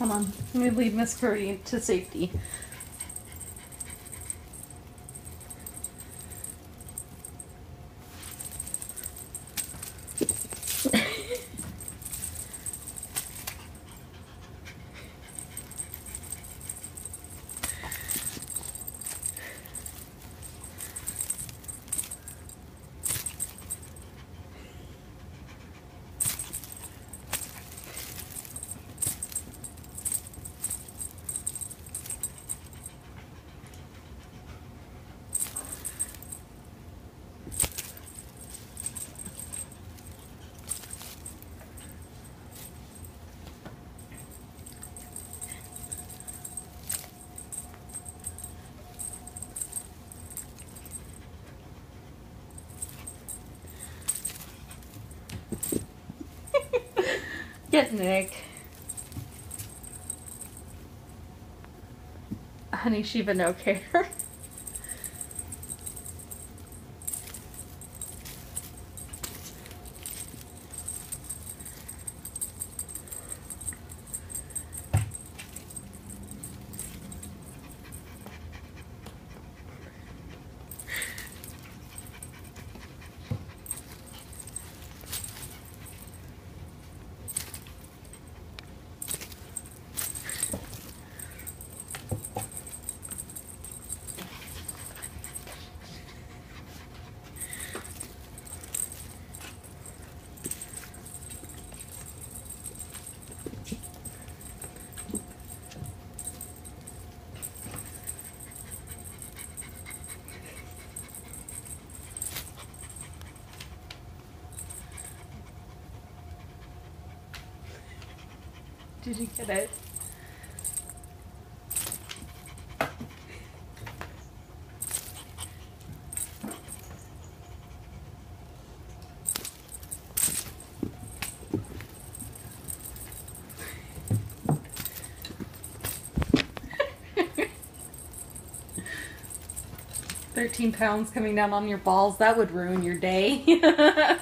Hold on. Let me lead Miss Curdy to safety. Get Nick. Honey Shiva no care. Did you get it? Thirteen pounds coming down on your balls, that would ruin your day.